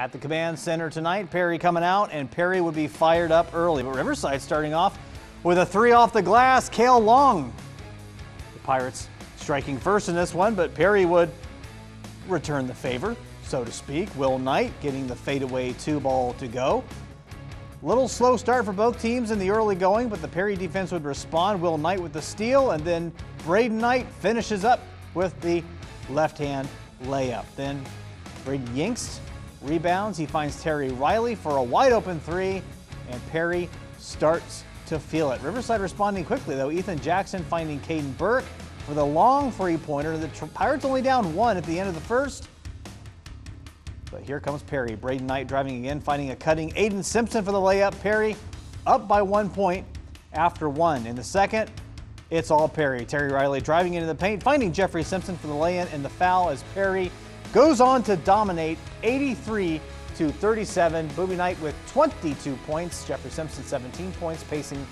At the command center tonight, Perry coming out, and Perry would be fired up early. But Riverside starting off with a three off the glass. Kale Long. The Pirates striking first in this one, but Perry would return the favor, so to speak. Will Knight getting the fadeaway two ball to go. Little slow start for both teams in the early going, but the Perry defense would respond. Will Knight with the steal, and then Braden Knight finishes up with the left hand layup. Then Braden Yanks rebounds. He finds Terry Riley for a wide open three, and Perry starts to feel it. Riverside responding quickly, though. Ethan Jackson finding Caden Burke for the long three pointer. The Pirates only down one at the end of the first. But here comes Perry. Braden Knight driving again, finding a cutting. Aiden Simpson for the layup. Perry up by one point after one. In the second, it's all Perry. Terry Riley driving into the paint, finding Jeffrey Simpson for the lay-in and the foul as Perry goes on to dominate 83 to 37. Booby Knight with 22 points. Jeffrey Simpson 17 points, pacing